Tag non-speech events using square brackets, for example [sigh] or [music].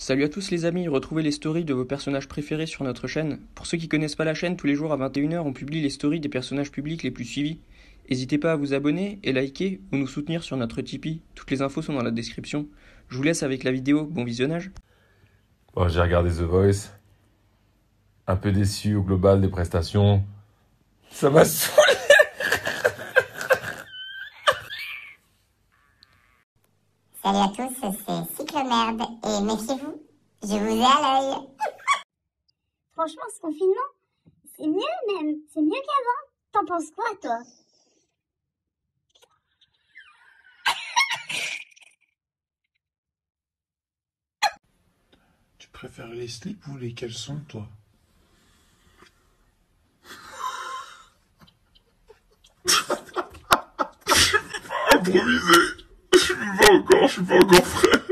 Salut à tous les amis, retrouvez les stories de vos personnages préférés sur notre chaîne. Pour ceux qui connaissent pas la chaîne, tous les jours à 21h on publie les stories des personnages publics les plus suivis. N'hésitez pas à vous abonner et liker ou nous soutenir sur notre Tipeee, toutes les infos sont dans la description. Je vous laisse avec la vidéo, bon visionnage. Bon, j'ai regardé The Voice. Un peu déçu au global des prestations. Ça m'a Salut à tous, c'est Cycle Merde et méfiez-vous, je vous ai à l'œil. [laughs] Franchement, ce confinement, c'est mieux même, c'est mieux qu'avant. T'en penses quoi, toi? Tu préfères les slips ou les caleçons, toi? Improvisé. Je suis pas encore, je suis pas encore frais.